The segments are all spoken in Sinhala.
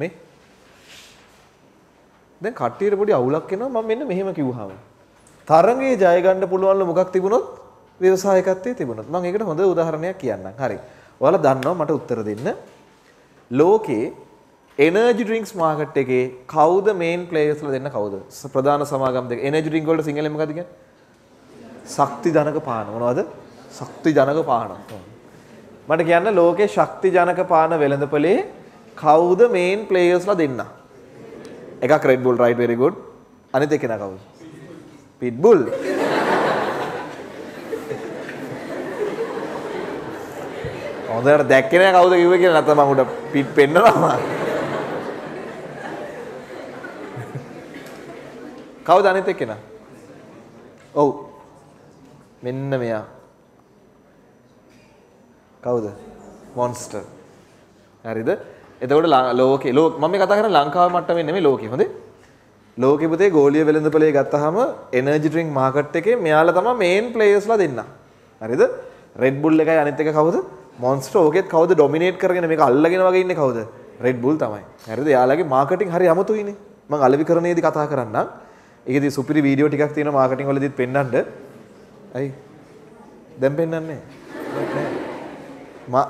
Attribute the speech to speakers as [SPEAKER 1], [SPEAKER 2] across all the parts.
[SPEAKER 1] මේ දැන් කට්ටියට පොඩි අවුලක් එනවා මම මෙන්න මෙහෙම කිව්වහම. තරඟේ ජය ගන්න පුළුවන්ලු මොකක් තිබුණොත් ව්‍යවසායකත්වයේ තිබුණොත්. මම ඒකට හොඳ උදාහරණයක් කියන්නම්. හරි. ඔයාලා දන්නවා මට උත්තර දෙන්න. ලෝකේ එනර්ජි ඩ්‍රින්ක්ස් මාකට් එකේ කවුද මේන් ප්ලේයර්ස්ලා දෙන්න කවුද? ප්‍රධාන සමාගම් දෙක. එනර්ජි ඩ්‍රින්ක් වලට සිංහලෙන් මොකද කියන්නේ? ශක්ති ජනක පාන මොනවද? ශක්ති ජනක පාන. මට කියන්න ලෝකේ ශක්ති ජනක පාන වෙළඳපොලේ කවුද මේන් ප්ලේයර්ස්ලා දෙන්න? එකක් Red Bull right very good. අනිත් එක නා කවුද? Pitbull. හොඳට දැක්කේ නෑ කවුද කිව්වේ කියලා නැත්නම් මම උඩ පිට පෙන්නනවා. කවුද අනිත් එක්කෙනා? ඔව්. මෙන්න මෙයා. කවුද? මොන්ස්ටර්. හරිද? එතකොට ලෝකේ ලෝක මම මේ කතා කරන්නේ ලංකාව මට්ටමේ නෙමෙයි ලෝකේ. හොඳේ? ලෝකෙ පුතේ ගෝලීය වෙළඳපොලේ ගත්තාම එනර්ජි ඩ්‍රින්ක් මාකට් එකේ මෙයාලා තමයි මේන් ප්ලේයර්ස්ලා දෙන්න. හරිද? රෙඩ් බුල් එකයි අනිත් එක කවුද? මොන්ස්ටර් ඕකෙත් කවුද ඩොමිනේට් කරගෙන මේක අල්ලගෙන වගේ ඉන්නේ කවුද? රෙඩ් බුල් තමයි. හරිද? එයාලගේ මාකටිං හරි අමුතුයිනේ. මම අලෙවිකරණයේදී කතා කරන්නම්. ඒකෙදි සුපිරි වීඩියෝ ටිකක් තියෙනවා මාකටිං වලදීත් පෙන්වන්න. ඇයි? දැන් පෙන්වන්නේ නැහැ. මා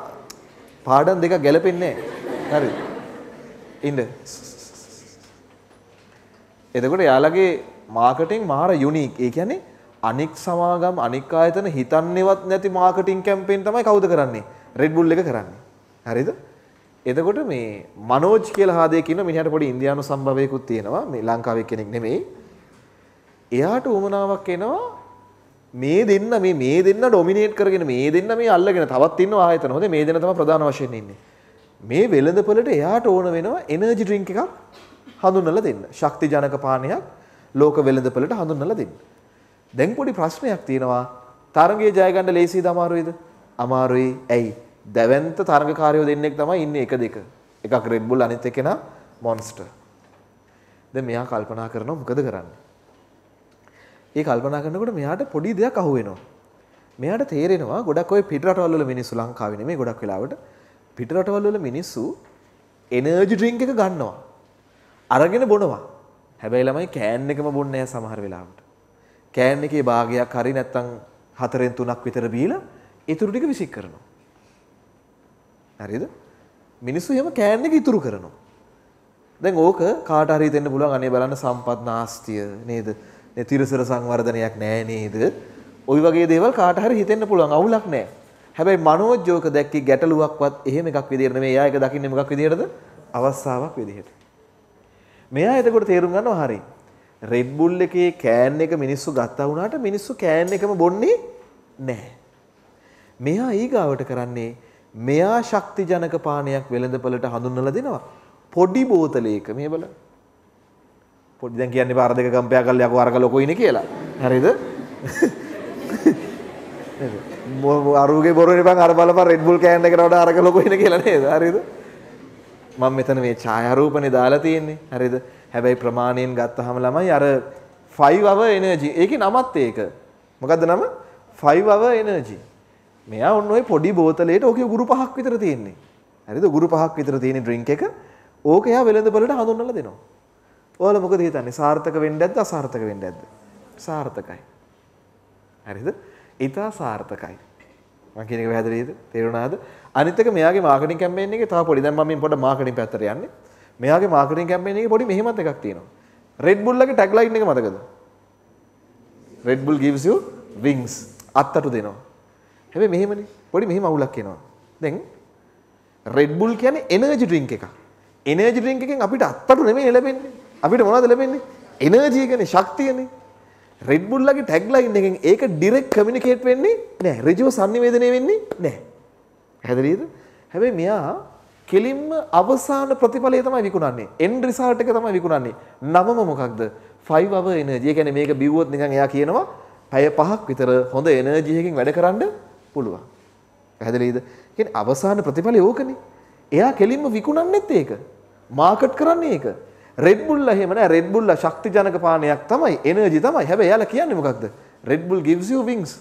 [SPEAKER 1] පාඩම් දෙක ගැලපෙන්නේ නැහැ. හරි. ඉන්න. එතකොට යාළගේ මාකටිං මාර යුනික්. ඒ කියන්නේ අනික් සමාගම් අනික් ආයතන හිතන්නේවත් නැති මාකටිං කැම්පේන් තමයි කවුද කරන්නේ? Red Bull එක කරන්නේ. හරිද? එතකොට මේ මනෝජ් කියලා හාදේ කියන මිනිහට පොඩි ඉන්දියානු සම්භවයකුත් තියෙනවා. මේ ලංකාවේ කෙනෙක් නෙමෙයි. එයාට උමනාවක් එනවා මේ දෙන්න මේ මේ දෙන්න ඩොමිනේට් කරගෙන මේ දෙන්න මේ අල්ලගෙන තවත් ඉන්නවා ආයතන. හොඳේ මේ දෙන්න තමයි ප්‍රධාන වශයෙන් ඉන්නේ. මේ වෙළඳපොළට එයාට ඕන වෙනවා එනර්ජි ඩ්‍රින්ක් එකක් හඳුන්වලා දෙන්න. ශක්ති ජනක පානයක් ලෝක වෙළඳපොළට හඳුන්වලා දෙන්න. දැන් පොඩි ප්‍රශ්නයක් තියෙනවා. තරගයේ ජය ගන්න ලේසියද අමාරුයිද? අමාරුයි. ඇයි? දැවැන්ත තරගකාරයෝ දෙන්නෙක් තමයි ඉන්නේ එක දෙක. එකක් Red Bull අනිත් එකේනා Monster. දැන් මෙයා කල්පනා කරනවා මොකද කරන්නේ? ඒ කල්පනා කරනකොට මෙයාට පොඩි දෙයක් අහු වෙනවා. මෙයාට තේරෙනවා ගොඩක් ඔය පිට රටවල් වල මිනිස්සු ලංකාවේ නෙමෙයි ගොඩක් වෙලාවට පිට රටවල් වල මිනිස්සු එනර්ජි ඩ්‍රින්ක් එක ගන්නවා. අරගෙන බොනවා. හැබැයි ළමයි කෑන් එකම බොන්නේ නැහැ සමහර වෙලාවට. කෑන් එකේ භාගයක් හරි නැත්තම් හතරෙන් තුනක් විතර බීලා ඉතුරු ටික විසික් කරනවා. හරිද? මිනිස්සු එහෙම කෑන් එක ඉතුරු කරනවා. දැන් ඕක කාට හරි දෙන්න පුළුවන් අනේ බලන්න සම්පත් නාස්තිය නේද? නේ තිරසර සංවර්ධනයක් නැහැ නේද? ওই වගේ දේවල් කාට හරි හිතෙන්න පුළුවන් අවුලක් නැහැ. හැබැයි මනෝජ්ජෝක දැක්කේ ගැටලුවක්වත් එහෙම එකක් විදියට නෙමෙයි. එයා ඒක දකින්නේ මොකක් විදියටද? අවස්ථාවක් විදියට. මෙයා එතකොට තේරුම් ගන්නවා හරි. රෙඩ් බුල් එකේ කෑන් එක මිනිස්සු ගත්තා වුණාට මිනිස්සු කෑන් එකම බොන්නේ නැහැ. මෙයා ඊගාවට කරන්නේ මෙයා ශක්ති ජනක පානයක් වෙළඳපළට හඳුන්වලා දෙනවා. පොඩි බෝතලයක මේ බලන්න. පොඩි දැන් කියන්නේ පාර දෙක කම්පයා කරලා යකෝ අරක ලොකුයිනේ කියලා. හරිද? අරුගේ බොරුනේ බං අර බලපන් රෙඩ් බුල් කෑන් එකට වඩා අරක ලොකුයිනේ කියලා නේද? හරිද? මම මෙතන මේ ඡායාරූපනේ දාලා තියෙන්නේ. හරිද? හැබැයි ප්‍රමාණයෙන් ගත්තාම ළමයි අර 5 hour energy. ඒකේ නමත් ඒක. මොකද්ද නම? 5 hour energy. මෙයා ඔන්න ඔය පොඩි බෝතලයට ඕකේ උගුරු පහක් විතර තියෙන්නේ. හරිද? උගුරු පහක් විතර තියෙන ඩ්‍රින්ක් එක. ඕක එයා වෙළඳපොළට හඳුන්වලා දෙනවා. ඔයාලා මොකද හිතන්නේ? සාර්ථක වෙන්නේ නැද්ද අසාර්ථක වෙන්නේ නැද්ද? සාර්ථකයි. හරිද? ඊටා සාර්ථකයි. මම කියන එක පැහැදිලිද? තේරුණාද? අනිත් එක මෙයාගේ මාකටිං කැම්පේන් එකේ තව පොඩි දැන් මම මේ පොඩ්ඩක් මාකටිං පැත්තට යන්නේ. මෙයාගේ මාකටිං කැම්පේන් එකේ පොඩි මෙහෙමත් එකක් තියෙනවා. Red Bull ලගේ ටැග් ලයින් එක මතකද? Red Bull gives you wings. අත්තටු දෙනවා. හැබැයි මෙහෙමනේ. පොඩි මෙහෙම අවුලක් එනවා. දැන් Red Bull කියන්නේ එනර්ජි ඩ්‍රින්ක් එකක්. එනර්ජි ඩ්‍රින්ක් එකෙන් අපිට අත්තටු නෙමෙයි ලැබෙන්නේ. අපිට මොනවද ලැබෙන්නේ? එනර්ජි කියන්නේ ශක්තියනේ. Red Bull ලගේ ටැග් ලයින් එකෙන් ඒක ඩිරෙක්ට් කමියුනිකේට් වෙන්නේ නැහැ. ඍජුව sannivedanaya වෙන්නේ නැහැ. පැහැදිලිද? හැබැයි මෙයා කෙලින්ම අවසාන ප්‍රතිඵලය තමයි විකුණන්නේ. end result එක තමයි විකුණන්නේ. නවම මොකක්ද? 5 hour energy. ඒ කියන්නේ මේක බිව්වොත් නිකන් එයා කියනවා පැය පහක් විතර හොඳ එනර්ජි එකකින් වැඩ කරන්න පුළුවන්. පැහැදිලිද? කියන්නේ අවසාන ප්‍රතිඵලය ඕකනේ. එයා කෙලින්ම විකුණන්නෙත් ඒක. මාකට් කරන්නේ ඒක. Red Bull එහෙම නෑ Red Bull ශක්ති ජනක පානයක් තමයි එනර්ජි තමයි. හැබැයි එයාලා කියන්නේ මොකක්ද? Red Bull gives you wings.